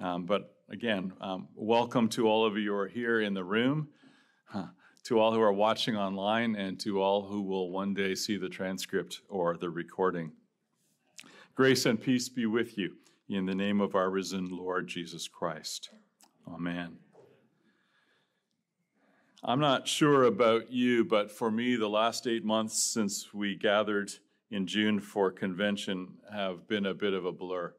Um, but again, um, welcome to all of you who are here in the room, huh, to all who are watching online, and to all who will one day see the transcript or the recording. Grace and peace be with you in the name of our risen Lord Jesus Christ. Amen. I'm not sure about you, but for me, the last eight months since we gathered in June for convention have been a bit of a blur.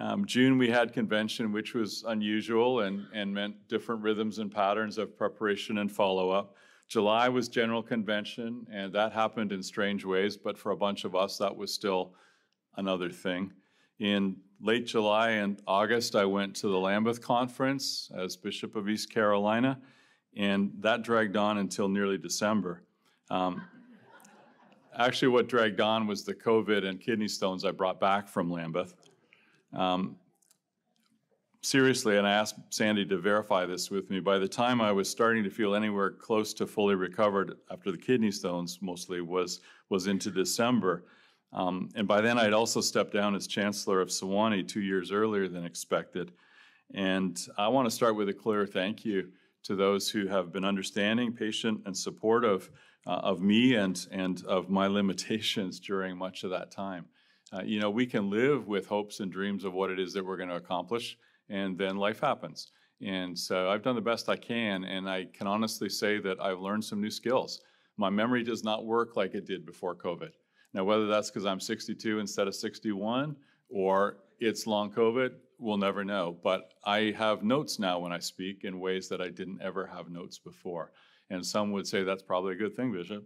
Um, June, we had convention, which was unusual and, and meant different rhythms and patterns of preparation and follow up. July was general convention, and that happened in strange ways, but for a bunch of us, that was still another thing. In late July and August, I went to the Lambeth Conference as Bishop of East Carolina, and that dragged on until nearly December. Um, actually, what dragged on was the COVID and kidney stones I brought back from Lambeth. Um, seriously, and I asked Sandy to verify this with me, by the time I was starting to feel anywhere close to fully recovered after the kidney stones mostly was, was into December. Um, and by then I'd also stepped down as Chancellor of Sewanee two years earlier than expected. And I want to start with a clear thank you to those who have been understanding, patient, and supportive uh, of me and, and of my limitations during much of that time. Uh, you know, we can live with hopes and dreams of what it is that we're going to accomplish, and then life happens. And so I've done the best I can, and I can honestly say that I've learned some new skills. My memory does not work like it did before COVID. Now, whether that's because I'm 62 instead of 61 or it's long COVID, we'll never know. But I have notes now when I speak in ways that I didn't ever have notes before. And some would say that's probably a good thing, Bishop.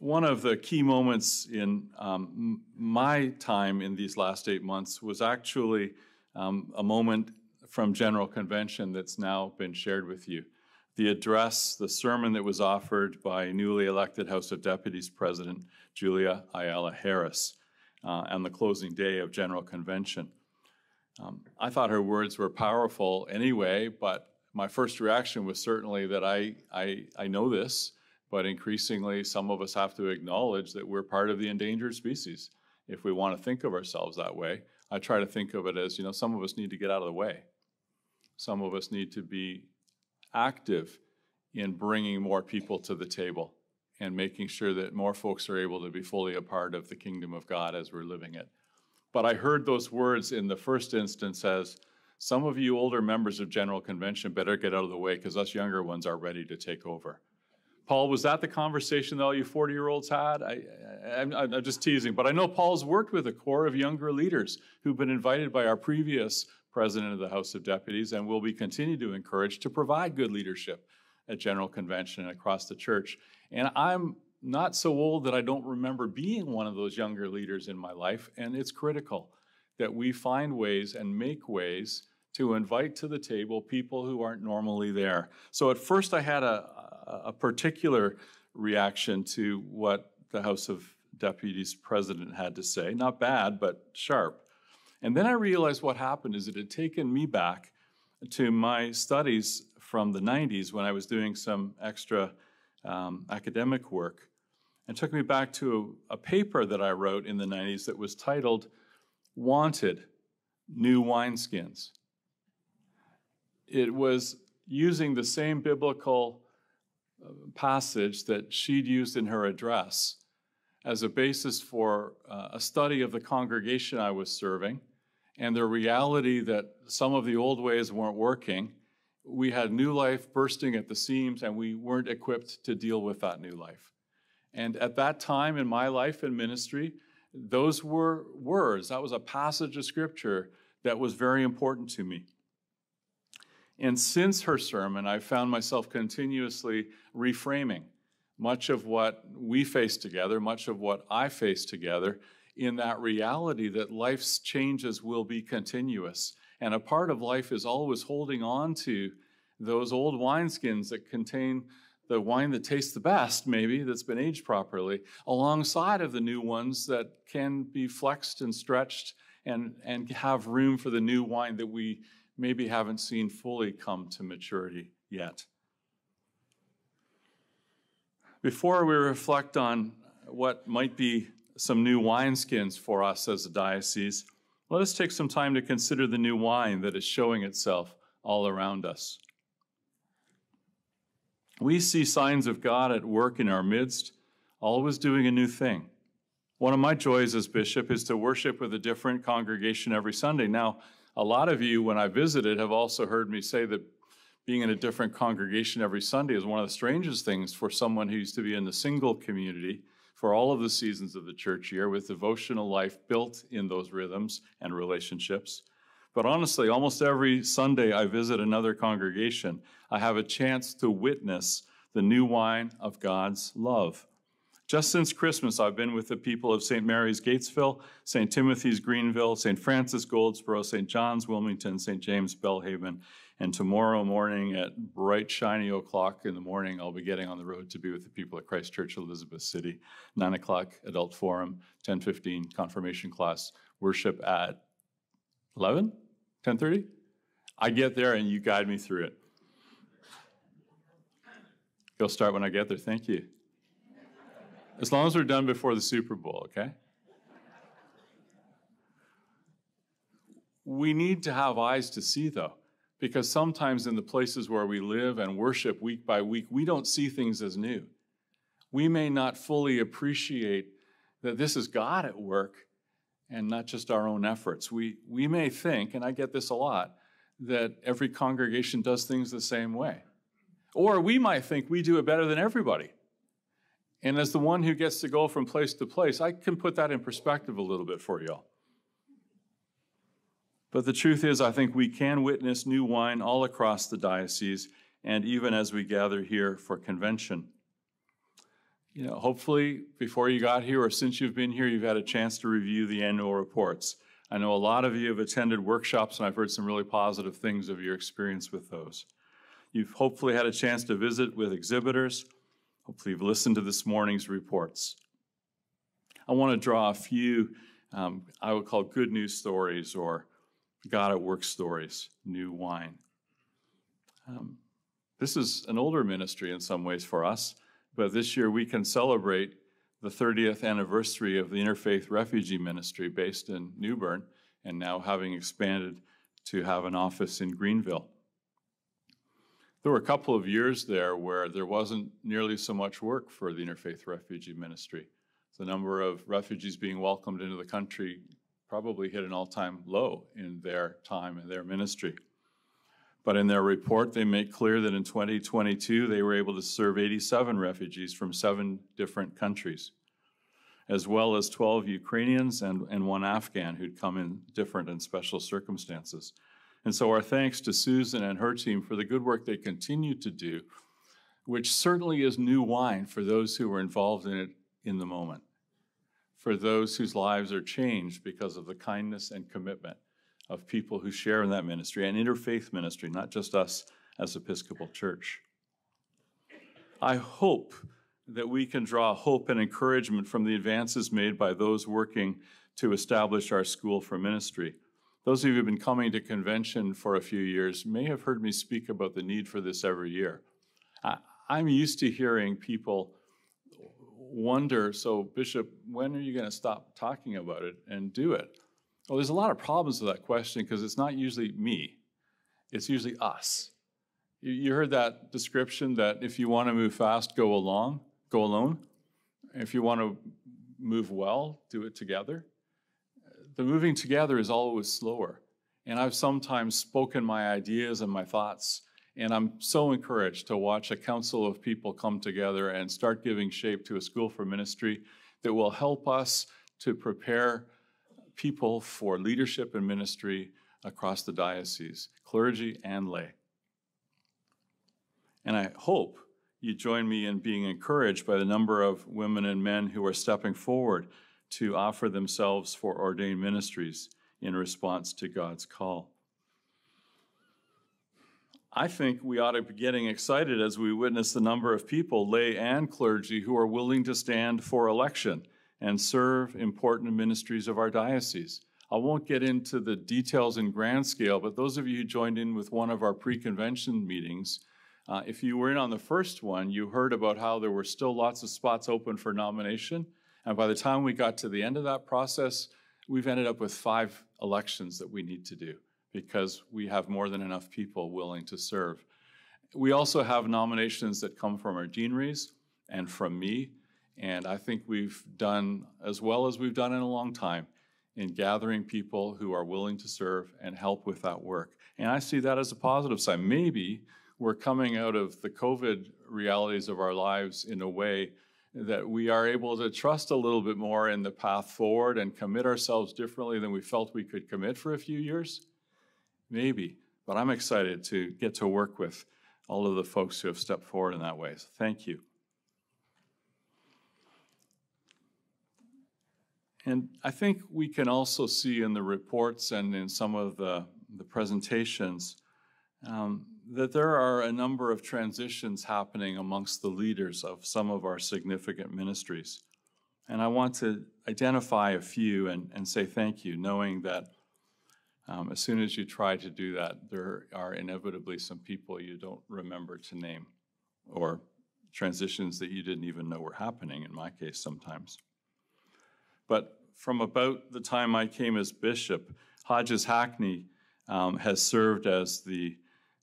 One of the key moments in um, my time in these last eight months was actually um, a moment from General Convention that's now been shared with you. The address, the sermon that was offered by newly elected House of Deputies President Julia Ayala Harris uh, on the closing day of General Convention. Um, I thought her words were powerful anyway, but my first reaction was certainly that I, I, I know this but increasingly, some of us have to acknowledge that we're part of the endangered species if we want to think of ourselves that way. I try to think of it as, you know, some of us need to get out of the way. Some of us need to be active in bringing more people to the table and making sure that more folks are able to be fully a part of the kingdom of God as we're living it. But I heard those words in the first instance as some of you older members of General Convention better get out of the way because us younger ones are ready to take over. Paul, was that the conversation that all you 40 year olds had? I, am just teasing, but I know Paul's worked with a core of younger leaders who've been invited by our previous president of the House of Deputies and will be continued to encourage to provide good leadership at General Convention and across the church. And I'm not so old that I don't remember being one of those younger leaders in my life, and it's critical that we find ways and make ways to invite to the table people who aren't normally there. So at first I had a, a particular reaction to what the House of Deputies president had to say. Not bad, but sharp. And then I realized what happened is it had taken me back to my studies from the 90s when I was doing some extra um, academic work and took me back to a, a paper that I wrote in the 90s that was titled Wanted New Wineskins. It was using the same biblical passage that she'd used in her address as a basis for uh, a study of the congregation I was serving and the reality that some of the old ways weren't working. We had new life bursting at the seams, and we weren't equipped to deal with that new life. And at that time in my life and ministry, those were words. That was a passage of scripture that was very important to me. And since her sermon, I've found myself continuously reframing much of what we face together, much of what I face together, in that reality that life's changes will be continuous. And a part of life is always holding on to those old wineskins that contain the wine that tastes the best, maybe, that's been aged properly, alongside of the new ones that can be flexed and stretched and, and have room for the new wine that we maybe haven't seen fully come to maturity yet. Before we reflect on what might be some new wineskins for us as a diocese, let us take some time to consider the new wine that is showing itself all around us. We see signs of God at work in our midst, always doing a new thing. One of my joys as bishop is to worship with a different congregation every Sunday. Now, a lot of you, when I visited, have also heard me say that being in a different congregation every Sunday is one of the strangest things for someone who used to be in the single community for all of the seasons of the church year with devotional life built in those rhythms and relationships. But honestly, almost every Sunday I visit another congregation, I have a chance to witness the new wine of God's love. Just since Christmas, I've been with the people of St. Mary's Gatesville, St. Timothy's Greenville, St. Francis Goldsboro, St. John's Wilmington, St. James Belhaven, and tomorrow morning at bright, shiny o'clock in the morning, I'll be getting on the road to be with the people at Christ Church Elizabeth City. 9 o'clock, adult forum, 10.15, confirmation class, worship at 11, 10.30? I get there and you guide me through it. Go start when I get there. Thank you. As long as we're done before the Super Bowl, okay? We need to have eyes to see, though because sometimes in the places where we live and worship week by week, we don't see things as new. We may not fully appreciate that this is God at work and not just our own efforts. We, we may think, and I get this a lot, that every congregation does things the same way. Or we might think we do it better than everybody. And as the one who gets to go from place to place, I can put that in perspective a little bit for y'all. But the truth is, I think we can witness new wine all across the diocese and even as we gather here for convention. You know, hopefully, before you got here or since you've been here, you've had a chance to review the annual reports. I know a lot of you have attended workshops, and I've heard some really positive things of your experience with those. You've hopefully had a chance to visit with exhibitors. Hopefully, you've listened to this morning's reports. I want to draw a few, um, I would call good news stories or God at Work Stories, New Wine. Um, this is an older ministry in some ways for us, but this year we can celebrate the 30th anniversary of the Interfaith Refugee Ministry based in New Bern and now having expanded to have an office in Greenville. There were a couple of years there where there wasn't nearly so much work for the Interfaith Refugee Ministry. The number of refugees being welcomed into the country probably hit an all time low in their time and their ministry. But in their report, they make clear that in 2022, they were able to serve 87 refugees from seven different countries, as well as 12 Ukrainians and, and one Afghan who'd come in different and special circumstances. And so, our thanks to Susan and her team for the good work they continue to do, which certainly is new wine for those who were involved in it in the moment for those whose lives are changed because of the kindness and commitment of people who share in that ministry and interfaith ministry, not just us as Episcopal Church. I hope that we can draw hope and encouragement from the advances made by those working to establish our school for ministry. Those of you who have been coming to convention for a few years may have heard me speak about the need for this every year. I, am used to hearing people wonder so, Bishop, when are you going to stop talking about it and do it? Well, there's a lot of problems with that question because it's not usually me, it's usually us. You heard that description that if you want to move fast, go along, go alone. If you want to move well, do it together. The moving together is always slower. And I've sometimes spoken my ideas and my thoughts and I'm so encouraged to watch a council of people come together and start giving shape to a school for ministry that will help us to prepare people for leadership and ministry across the diocese, clergy and lay. And I hope you join me in being encouraged by the number of women and men who are stepping forward to offer themselves for ordained ministries in response to God's call. I think we ought to be getting excited as we witness the number of people, lay and clergy, who are willing to stand for election and serve important ministries of our diocese. I won't get into the details in grand scale, but those of you who joined in with one of our pre convention meetings, uh, if you were in on the first one, you heard about how there were still lots of spots open for nomination. And by the time we got to the end of that process, we've ended up with five elections that we need to do because we have more than enough people willing to serve. We also have nominations that come from our deaneries and from me, and I think we've done as well as we've done in a long time in gathering people who are willing to serve and help with that work. And I see that as a positive sign. Maybe we're coming out of the COVID realities of our lives in a way that we are able to trust a little bit more in the path forward and commit ourselves differently than we felt we could commit for a few years? Maybe. But I'm excited to get to work with all of the folks who have stepped forward in that way. So thank you. And I think we can also see in the reports and in some of the, the presentations um, that there are a number of transitions happening amongst the leaders of some of our significant ministries. And I want to identify a few and, and say thank you, knowing that um, as soon as you try to do that, there are inevitably some people you don't remember to name or transitions that you didn't even know were happening, in my case, sometimes. But from about the time I came as bishop, Hodges Hackney um, has served as the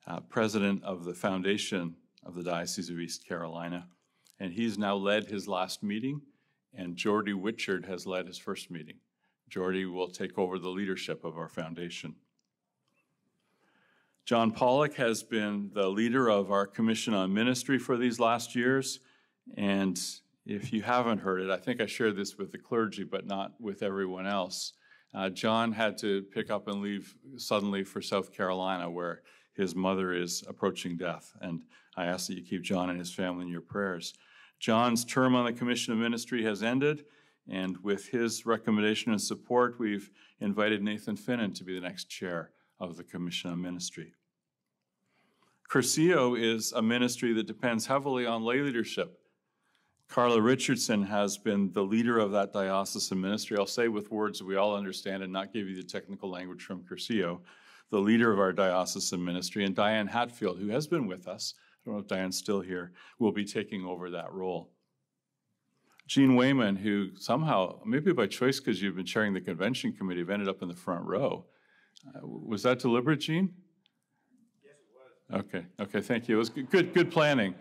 uh, president of the foundation of the Diocese of East Carolina. And he's now led his last meeting, and Jordy Witchard has led his first meeting. Jordy will take over the leadership of our foundation. John Pollock has been the leader of our Commission on Ministry for these last years. And if you haven't heard it, I think I shared this with the clergy, but not with everyone else. Uh, John had to pick up and leave suddenly for South Carolina, where his mother is approaching death. And I ask that you keep John and his family in your prayers. John's term on the Commission of Ministry has ended, and with his recommendation and support, we've invited Nathan Finnan to be the next chair of the Commission on Ministry. Cursillo is a ministry that depends heavily on lay leadership. Carla Richardson has been the leader of that diocesan ministry. I'll say with words that we all understand and not give you the technical language from Cursillo the leader of our diocesan ministry, and Diane Hatfield, who has been with us. I don't know if Diane's still here, will be taking over that role. Jean Wayman, who somehow, maybe by choice because you've been chairing the convention committee, have ended up in the front row. Uh, was that deliberate, Jean? Yes, it was. Okay, okay, thank you. It was good, good planning.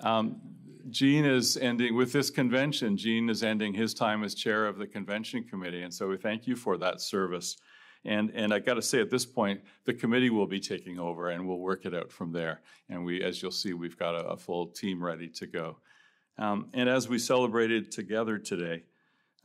Um, Jean is ending, with this convention, Jean is ending his time as chair of the convention committee, and so we thank you for that service. And, and I got to say, at this point, the committee will be taking over and we'll work it out from there. And we, as you'll see, we've got a, a full team ready to go. Um, and as we celebrated together today,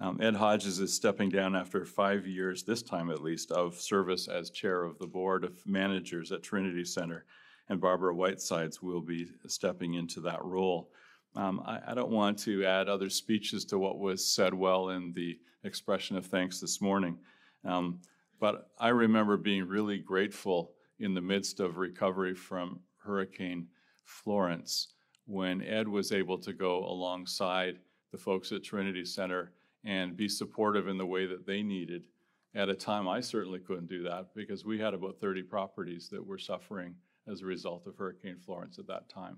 um, Ed Hodges is stepping down after five years, this time at least, of service as chair of the board of managers at Trinity Center. And Barbara Whitesides will be stepping into that role. Um, I, I, don't want to add other speeches to what was said well in the expression of thanks this morning. Um, but I remember being really grateful in the midst of recovery from Hurricane Florence when Ed was able to go alongside the folks at Trinity Center and be supportive in the way that they needed. At a time, I certainly couldn't do that because we had about 30 properties that were suffering as a result of Hurricane Florence at that time.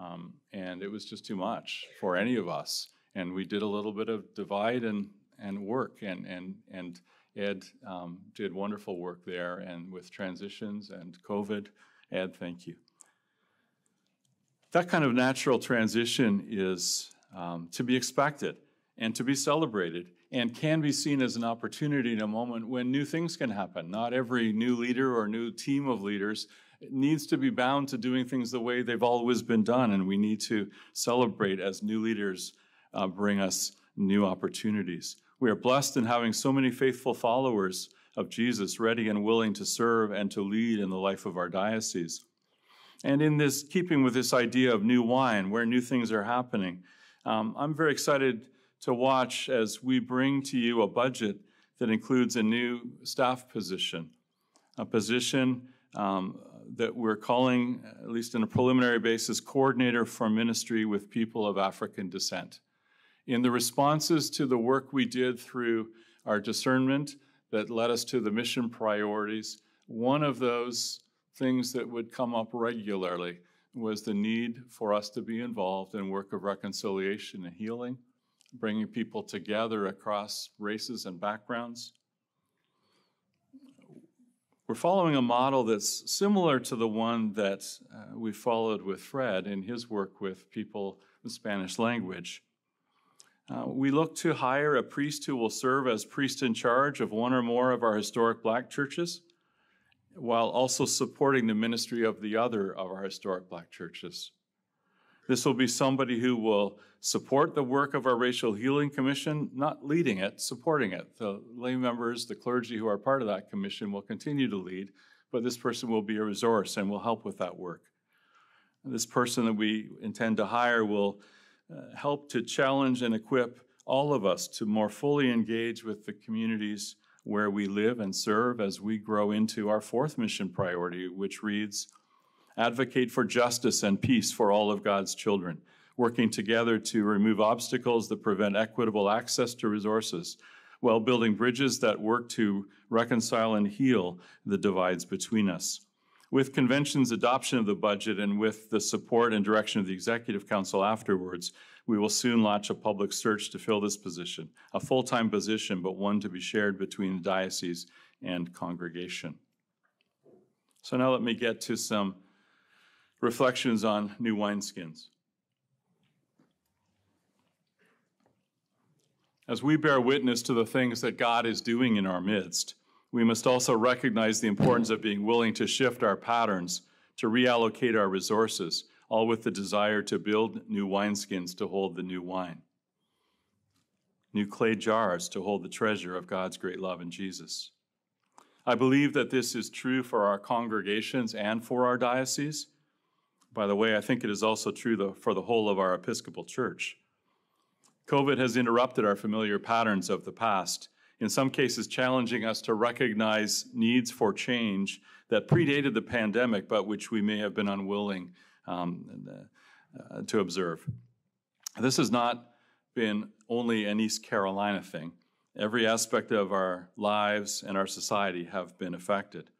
Um, and it was just too much for any of us. And we did a little bit of divide and, and work and, and, and Ed um, did wonderful work there and with transitions and COVID. Ed, thank you. That kind of natural transition is um, to be expected and to be celebrated and can be seen as an opportunity in a moment when new things can happen. Not every new leader or new team of leaders needs to be bound to doing things the way they've always been done, and we need to celebrate as new leaders uh, bring us new opportunities. We are blessed in having so many faithful followers of Jesus ready and willing to serve and to lead in the life of our diocese. And in this, keeping with this idea of new wine, where new things are happening, um, I'm very excited to watch as we bring to you a budget that includes a new staff position, a position um, that we're calling, at least in a preliminary basis, coordinator for ministry with people of African descent in the responses to the work we did through our discernment that led us to the mission priorities, one of those things that would come up regularly was the need for us to be involved in work of reconciliation and healing bringing people together across races and backgrounds. We're following a model that's similar to the one that uh, we followed with Fred in his work with people in Spanish language. Uh, we look to hire a priest who will serve as priest in charge of one or more of our historic black churches, while also supporting the ministry of the other of our historic black churches. This will be somebody who will support the work of our Racial Healing Commission, not leading it, supporting it. The lay members, the clergy who are part of that commission will continue to lead, but this person will be a resource and will help with that work. This person that we intend to hire will uh, help to challenge and equip all of us to more fully engage with the communities where we live and serve as we grow into our fourth mission priority, which reads Advocate for justice and peace for all of God's children, working together to remove obstacles that prevent equitable access to resources, while building bridges that work to reconcile and heal the divides between us. With convention's adoption of the budget and with the support and direction of the Executive Council afterwards, we will soon launch a public search to fill this position, a full-time position, but one to be shared between the diocese and congregation. So now let me get to some reflections on new wineskins. As we bear witness to the things that God is doing in our midst, we must also recognize the importance of being willing to shift our patterns, to reallocate our resources, all with the desire to build new wineskins to hold the new wine, new clay jars to hold the treasure of God's great love in Jesus. I believe that this is true for our congregations and for our diocese. By the way, I think it is also true for the whole of our Episcopal Church. COVID has interrupted our familiar patterns of the past in some cases challenging us to recognize needs for change that predated the pandemic, but which we may have been unwilling um, uh, to observe. This has not been only an East Carolina thing. Every aspect of our lives and our society have been affected.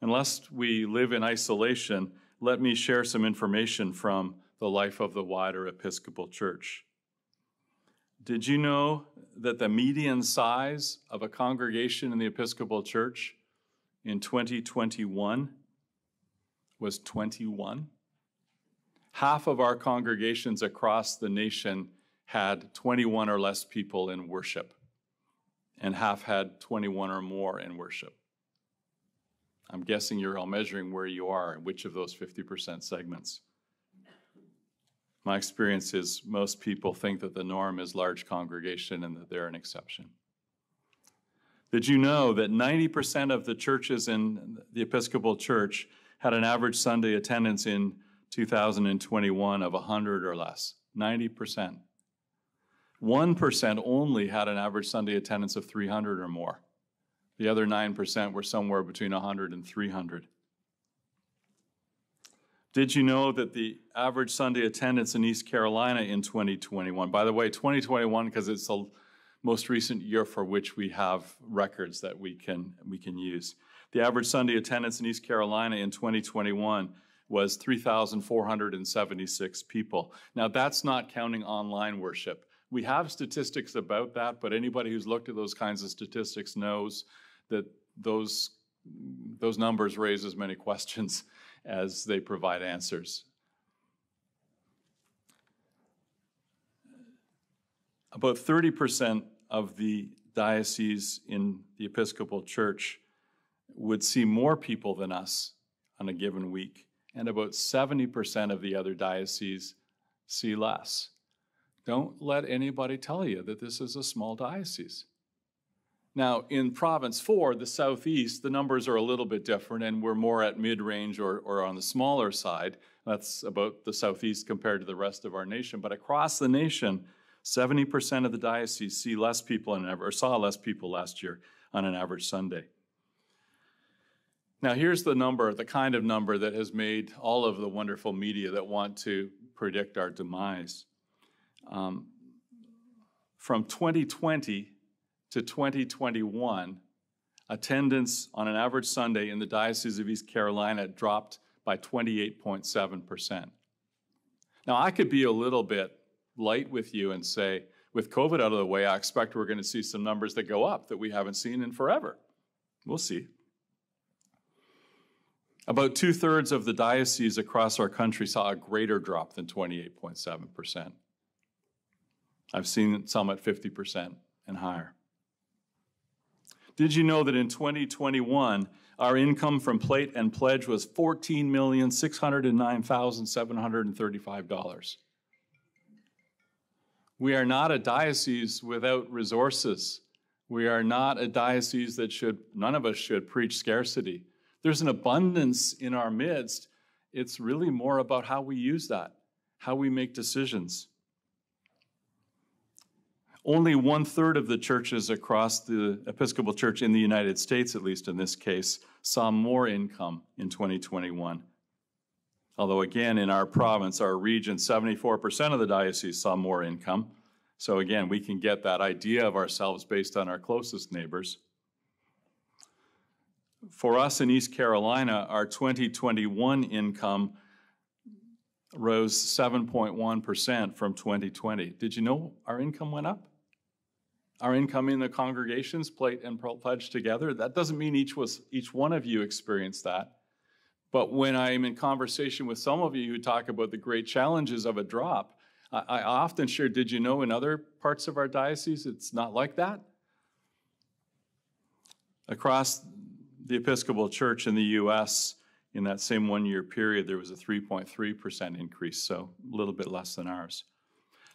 Unless we live in isolation, let me share some information from the life of the wider Episcopal Church. Did you know that the median size of a congregation in the Episcopal Church in 2021 was 21? Half of our congregations across the nation had 21 or less people in worship, and half had 21 or more in worship. I'm guessing you're all measuring where you are, in which of those 50% segments. My experience is most people think that the norm is large congregation and that they're an exception. Did you know that 90% of the churches in the Episcopal Church had an average Sunday attendance in 2021 of 100 or less? 90%. 1% only had an average Sunday attendance of 300 or more. The other 9% were somewhere between 100 and 300. Did you know that the average Sunday attendance in East Carolina in 2021, by the way, 2021 because it's the most recent year for which we have records that we can, we can use. The average Sunday attendance in East Carolina in 2021 was 3,476 people. Now, that's not counting online worship. We have statistics about that, but anybody who's looked at those kinds of statistics knows that those, those numbers raise as many questions as they provide answers. About 30% of the dioceses in the Episcopal Church would see more people than us on a given week, and about 70% of the other dioceses see less. Don't let anybody tell you that this is a small diocese. Now, in Province 4, the southeast, the numbers are a little bit different, and we're more at mid range or, or on the smaller side. That's about the southeast compared to the rest of our nation. But across the nation, 70% of the diocese see less people on an or saw less people last year on an average Sunday. Now, here's the number, the kind of number that has made all of the wonderful media that want to predict our demise. Um, from 2020 to 2021, attendance on an average Sunday in the Diocese of East Carolina dropped by 28.7%. Now, I could be a little bit light with you and say, with COVID out of the way, I expect we're going to see some numbers that go up that we haven't seen in forever. We'll see. About two thirds of the dioceses across our country saw a greater drop than 28.7%. I've seen some at 50% and higher. Did you know that in 2021, our income from plate and pledge was $14,609,735? We are not a diocese without resources. We are not a diocese that should, none of us should preach scarcity. There's an abundance in our midst. It's really more about how we use that, how we make decisions. Only one third of the churches across the Episcopal Church in the United States, at least in this case, saw more income in 2021. Although, again, in our province, our region, 74% of the diocese saw more income. So, again, we can get that idea of ourselves based on our closest neighbors. For us in East Carolina, our 2021 income rose 7.1% from 2020. Did you know our income went up? Our income in the congregations, plate and pledge together. That doesn't mean each was each one of you experienced that. But when I'm in conversation with some of you who talk about the great challenges of a drop, I, I often share, did you know in other parts of our diocese it's not like that? Across the Episcopal Church in the US, in that same one year period, there was a 3.3% increase, so a little bit less than ours.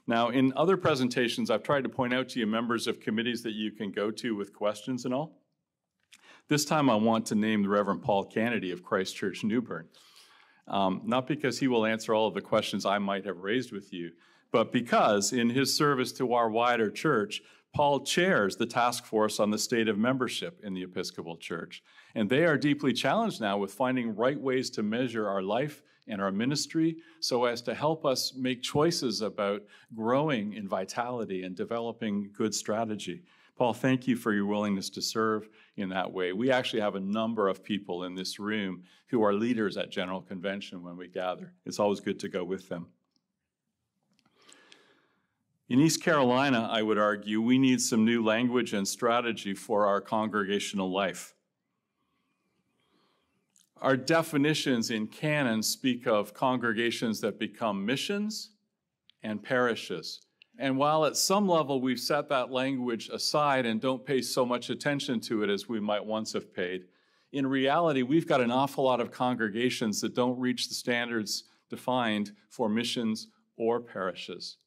Now, in other presentations, I've tried to point out to you members of committees that you can go to with questions and all. This time, I want to name the Reverend Paul Kennedy of Christ Church New Bern. Um, not because he will answer all of the questions I might have raised with you, but because in his service to our wider church, Paul chairs the task force on the state of membership in the Episcopal Church. And they are deeply challenged now with finding right ways to measure our life and our ministry so as to help us make choices about growing in vitality and developing good strategy. Paul, thank you for your willingness to serve in that way. We actually have a number of people in this room who are leaders at General Convention when we gather. It's always good to go with them. In East Carolina, I would argue, we need some new language and strategy for our congregational life. Our definitions in canon speak of congregations that become missions and parishes. And while at some level we've set that language aside and don't pay so much attention to it as we might once have paid, in reality, we've got an awful lot of congregations that don't reach the standards defined for missions or parishes.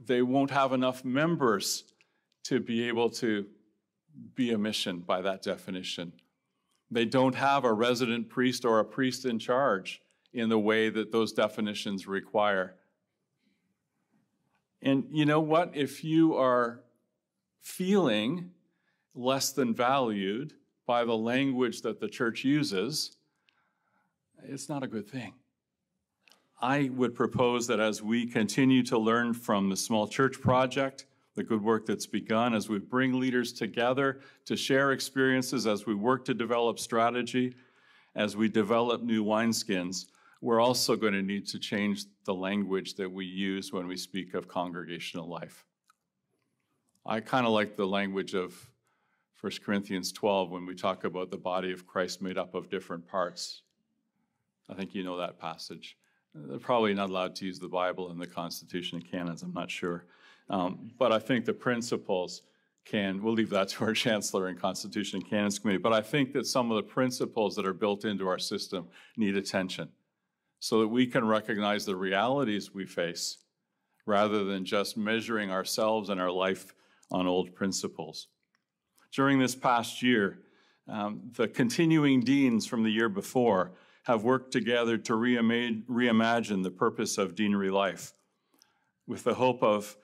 They won't have enough members to be able to be a mission by that definition. They don't have a resident priest or a priest in charge in the way that those definitions require. And you know what? If you are feeling less than valued by the language that the church uses, it's not a good thing. I would propose that as we continue to learn from the Small Church Project, the good work that's begun as we bring leaders together to share experiences, as we work to develop strategy, as we develop new wineskins, we're also going to need to change the language that we use when we speak of congregational life. I kind of like the language of 1 Corinthians 12 when we talk about the body of Christ made up of different parts. I think you know that passage. They're probably not allowed to use the Bible and the Constitution and canons, I'm not sure. Um, but I think the principles can, we'll leave that to our Chancellor and Constitution and Canons Committee, but I think that some of the principles that are built into our system need attention so that we can recognize the realities we face rather than just measuring ourselves and our life on old principles. During this past year, um, the continuing deans from the year before have worked together to reimagine the purpose of deanery life with the hope of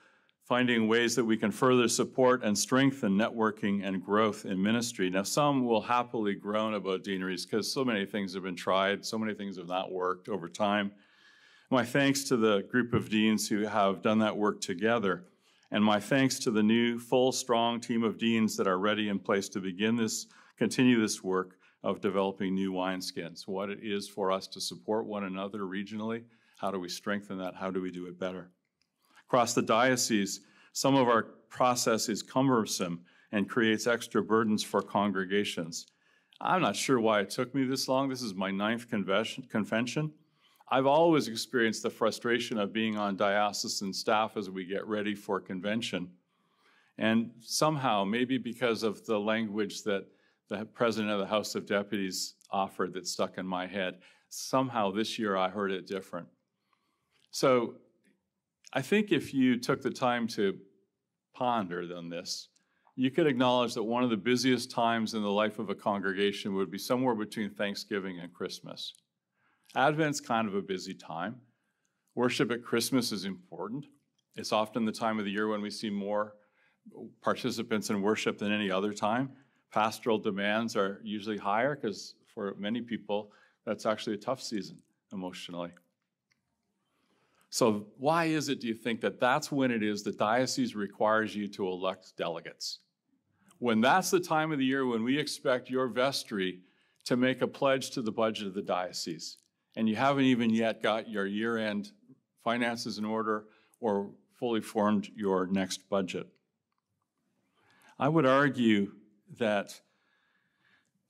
finding ways that we can further support and strengthen networking and growth in ministry. Now, some will happily groan about deaneries because so many things have been tried, so many things have not worked over time. My thanks to the group of deans who have done that work together, and my thanks to the new, full, strong team of deans that are ready in place to begin this, continue this work of developing new wineskins, what it is for us to support one another regionally, How do we strengthen that? How do we do it better? Across the diocese, some of our process is cumbersome and creates extra burdens for congregations. I'm not sure why it took me this long. This is my ninth convention. I've always experienced the frustration of being on diocesan staff as we get ready for convention. And somehow, maybe because of the language that the president of the House of Deputies offered that stuck in my head, somehow this year I heard it different. So I think if you took the time to ponder on this, you could acknowledge that one of the busiest times in the life of a congregation would be somewhere between Thanksgiving and Christmas. Advent's kind of a busy time. Worship at Christmas is important. It's often the time of the year when we see more participants in worship than any other time. Pastoral demands are usually higher because for many people, that's actually a tough season emotionally. So, why is it, do you think, that that's when it is the diocese requires you to elect delegates? When that's the time of the year when we expect your vestry to make a pledge to the budget of the diocese, and you haven't even yet got your year end finances in order or fully formed your next budget. I would argue that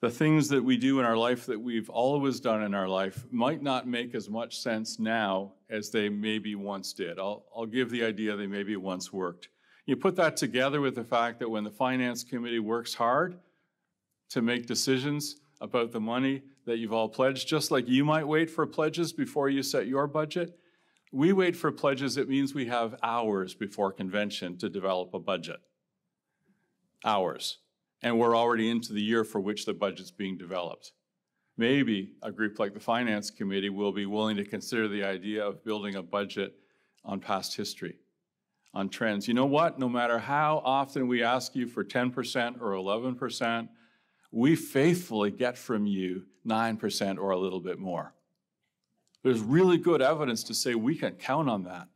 the things that we do in our life that we've always done in our life might not make as much sense now as they maybe once did. I'll, I'll give the idea they maybe once worked. You put that together with the fact that when the Finance Committee works hard to make decisions about the money that you've all pledged, just like you might wait for pledges before you set your budget, we wait for pledges. It means we have hours before convention to develop a budget. Hours and we're already into the year for which the budget's being developed. Maybe a group like the Finance Committee will be willing to consider the idea of building a budget on past history, on trends. You know what? No matter how often we ask you for 10% or 11%, we faithfully get from you 9% or a little bit more. There's really good evidence to say we can count on that.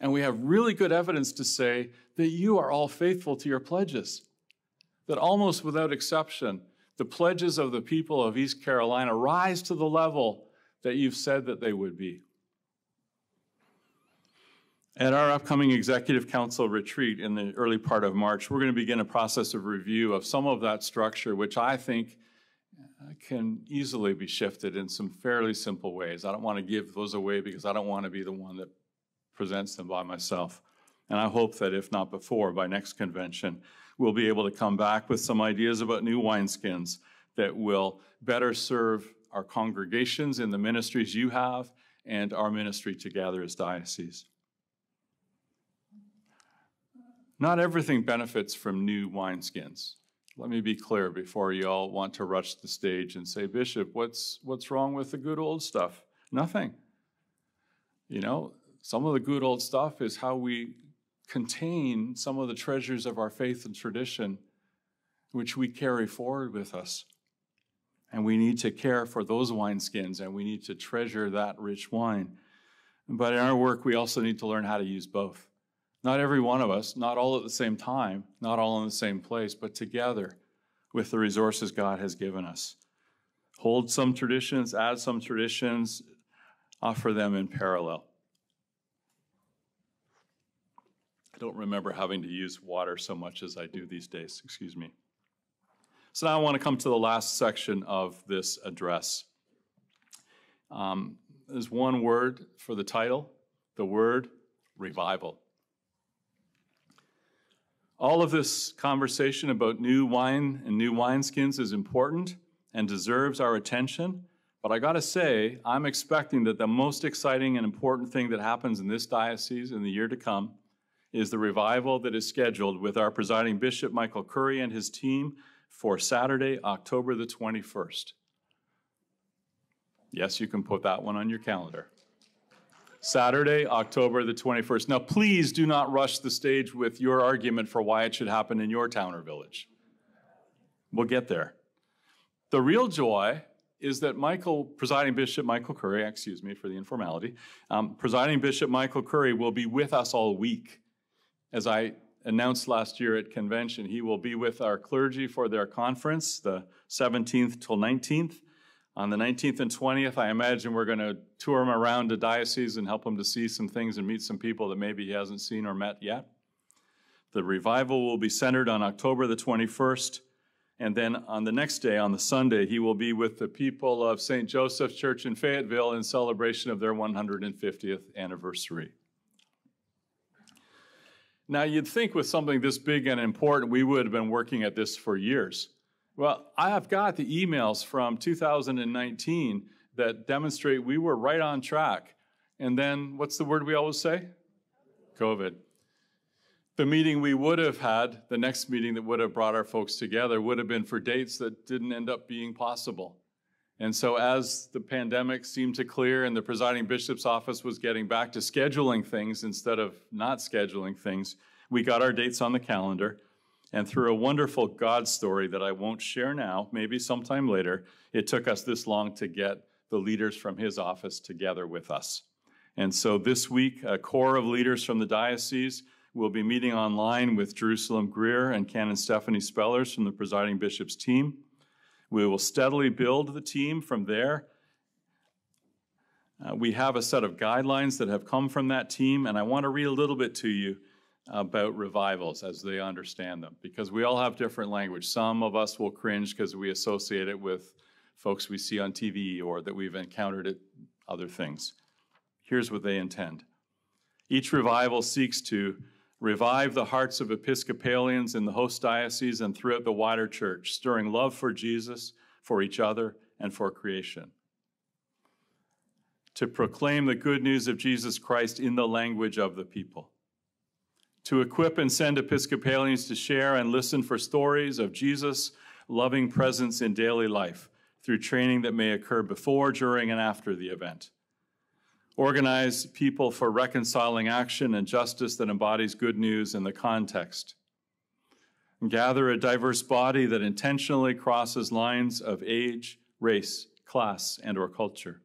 And we have really good evidence to say that you are all faithful to your pledges that almost without exception, the pledges of the people of East Carolina rise to the level that you've said that they would be. At our upcoming Executive Council retreat in the early part of March, we're going to begin a process of review of some of that structure, which I think uh, can easily be shifted in some fairly simple ways. I don't want to give those away because I don't want to be the one that presents them by myself. And I hope that if not before, by next convention, we'll be able to come back with some ideas about new wineskins that will better serve our congregations in the ministries you have and our ministry together as diocese. Not everything benefits from new wineskins. Let me be clear before you all want to rush the stage and say, Bishop, what's, what's wrong with the good old stuff? Nothing. You know, some of the good old stuff is how we contain some of the treasures of our faith and tradition, which we carry forward with us. And we need to care for those wineskins and we need to treasure that rich wine. But in our work, we also need to learn how to use both. Not every one of us, not all at the same time, not all in the same place, but together with the resources God has given us. Hold some traditions, add some traditions, offer them in parallel. Don't remember having to use water so much as I do these days. Excuse me. So now I want to come to the last section of this address. Um, there's one word for the title the word revival. All of this conversation about new wine and new wineskins is important and deserves our attention. But I got to say, I'm expecting that the most exciting and important thing that happens in this diocese in the year to come is the revival that is scheduled with our presiding bishop, Michael Curry, and his team for Saturday, October the 21st. Yes, you can put that one on your calendar. Saturday, October the 21st. Now, please do not rush the stage with your argument for why it should happen in your town or village. We'll get there. The real joy is that Michael, presiding Bishop Michael Curry, excuse me for the informality, um, presiding Bishop Michael Curry will be with us all week as I announced last year at convention, he will be with our clergy for their conference, the 17th till 19th. On the 19th and 20th, I imagine we're going to tour him around the diocese and help him to see some things and meet some people that maybe he hasn't seen or met yet. The revival will be centered on October the 21st. And then on the next day, on the Sunday, he will be with the people of St. Joseph's Church in Fayetteville in celebration of their 150th anniversary. Now, you'd think with something this big and important, we would have been working at this for years. Well, I have got the emails from 2019 that demonstrate we were right on track. And then what's the word we always say? COVID. The meeting we would have had, the next meeting that would have brought our folks together, would have been for dates that didn't end up being possible. And so, as the pandemic seemed to clear and the presiding bishop's office was getting back to scheduling things instead of not scheduling things, we got our dates on the calendar. And through a wonderful God story that I won't share now, maybe sometime later, it took us this long to get the leaders from his office together with us. And so this week, a core of leaders from the diocese will be meeting online with Jerusalem Greer and Canon Stephanie Spellers from the presiding bishop's team. We will steadily build the team from there. Uh, we have a set of guidelines that have come from that team, and I want to read a little bit to you about revivals as they understand them, because we all have different language. Some of us will cringe because we associate it with folks we see on TV or that we've encountered at other things. Here's what they intend each revival seeks to revive the hearts of Episcopalians in the host diocese and throughout the wider church, stirring love for Jesus, for each other, and for creation. To proclaim the good news of Jesus Christ in the language of the people to equip and send Episcopalians to share and listen for stories of Jesus' loving presence in daily life through training that may occur before, during, and after the event. Organize people for reconciling action and justice that embodies good news in the context. And gather a diverse body that intentionally crosses lines of age, race, class, and or culture.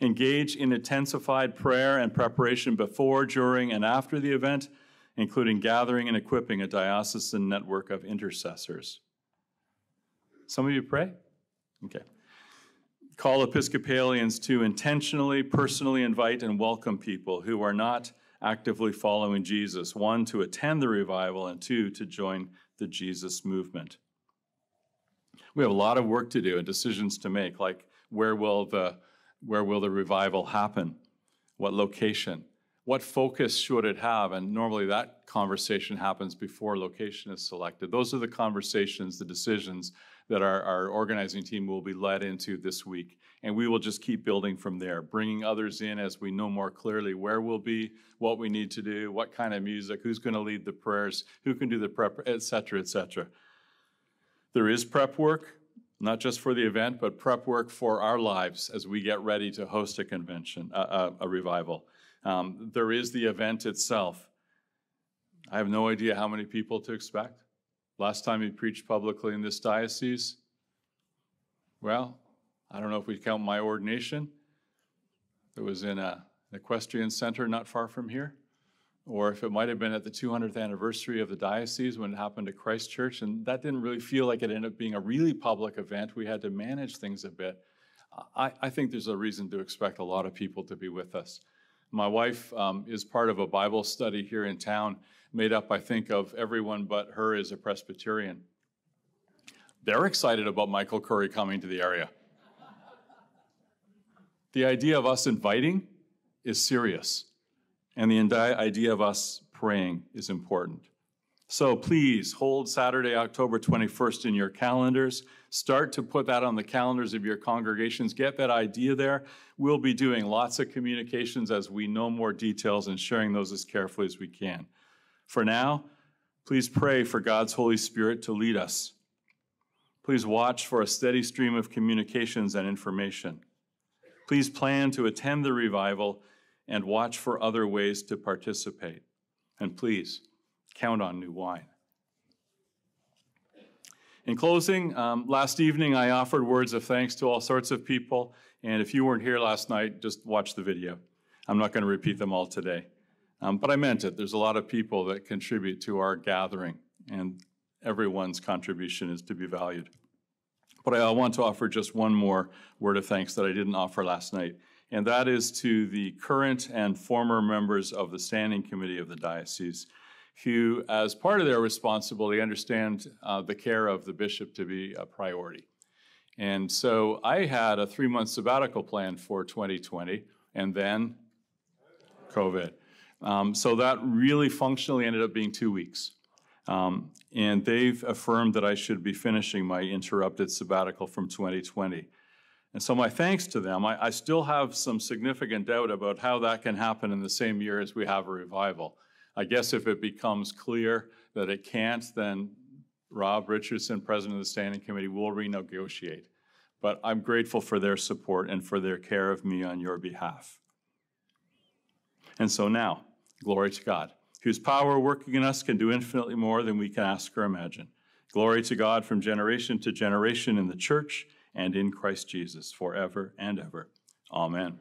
Engage in intensified prayer and preparation before, during, and after the event including gathering and equipping a diocesan network of intercessors. Some of you pray? Okay. Call Episcopalians to intentionally, personally invite and welcome people who are not actively following Jesus, one, to attend the revival, and two, to join the Jesus movement. We have a lot of work to do and decisions to make, like where will the, where will the revival happen? What location? What focus should it have? And normally that conversation happens before location is selected. Those are the conversations, the decisions that our, our organizing team will be led into this week. And we will just keep building from there, bringing others in as we know more clearly where we'll be, what we need to do, what kind of music, who's going to lead the prayers, who can do the prep, et cetera, et cetera. There is prep work, not just for the event, but prep work for our lives as we get ready to host a convention, a, a, a revival. Um, there is the event itself. I have no idea how many people to expect. Last time he preached publicly in this diocese, well, I don't know if we count my ordination. It was in a, an equestrian center not far from here, or if it might have been at the 200th anniversary of the diocese when it happened at Christ Church, and that didn't really feel like it ended up being a really public event. We had to manage things a bit. I, I think there's a reason to expect a lot of people to be with us. My wife um, is part of a Bible study here in town, made up, I think, of everyone but her is a Presbyterian. They're excited about Michael Curry coming to the area. the idea of us inviting is serious, and the idea of us praying is important. So please hold Saturday, October 21st in your calendars. Start to put that on the calendars of your congregations. Get that idea there. We'll be doing lots of communications as we know more details and sharing those as carefully as we can. For now, please pray for God's Holy Spirit to lead us. Please watch for a steady stream of communications and information. Please plan to attend the revival and watch for other ways to participate. And please, count on new wine. In closing, um, last evening I offered words of thanks to all sorts of people, and if you weren't here last night, just watch the video. I'm not going to repeat them all today. Um, but I meant it. There's a lot of people that contribute to our gathering, and everyone's contribution is to be valued. But I want to offer just one more word of thanks that I didn't offer last night, and that is to the current and former members of the Standing Committee of the Diocese who, as part of their responsibility, understand uh, the care of the bishop to be a priority. And so I had a three month sabbatical plan for 2020, and then COVID. Um, so that really functionally ended up being two weeks. Um, and they've affirmed that I should be finishing my interrupted sabbatical from 2020. And so, my thanks to them. I, I still have some significant doubt about how that can happen in the same year as we have a revival. I guess if it becomes clear that it can't, then Rob Richardson, President of the Standing Committee, will renegotiate. But I'm grateful for their support and for their care of me on your behalf. And so now, glory to God, whose power working in us can do infinitely more than we can ask or imagine. Glory to God from generation to generation in the church and in Christ Jesus, forever and ever. Amen.